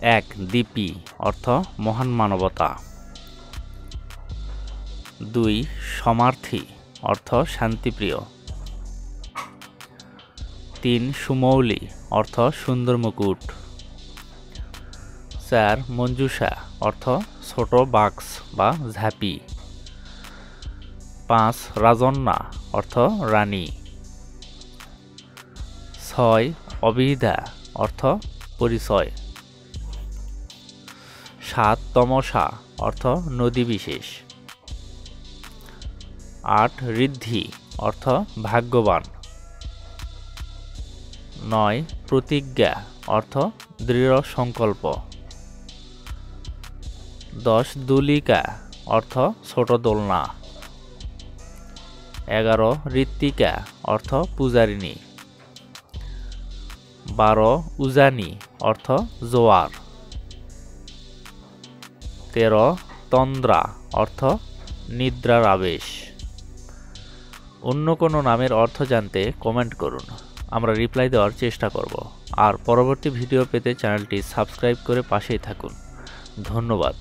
এক দীপি অর্থ মহান মানবতা। দুই সমার্থী, অর্থ শান্তিপ্রিয়। তিন সুমৌলি, অর্থ সুন্দর মুকুট। চার মঞ্জুষা, অর্থ ছোট বাক্স বা ঝাঁপি। পাঁচ রাজন্যা, অর্থ রানী। ছয় অবিধা অর্থ পরিচয়। সাত তমসা অর্থ নদী বিশেষ আট, ঋদ্ধি, অর্থ ভাগ্যবান। নয়, প্রতিজ্ঞা, অর্থ দৃঢ় সংকল্প। দশ, দুলিকা, অর্থ ছোট দোলনা। এগারো, ঋত্বিকা, অর্থ পূজারিণী। বারো, উজানি, অর্থ জোয়ার। তেরো তন্দ্রা, অর্থ নিদ্রার আবেশ। অন্য কোনো নামের অর্থ জানতে কমেন্ট করুন। আমরা রিপ্লাই দেওয়ার চেষ্টা করব। আর পরবর্তী ভিডিও পেতে চ্যানেলটি সাবস্ক্রাইব করে পাশেই থাকুন। ধন্যবাদ।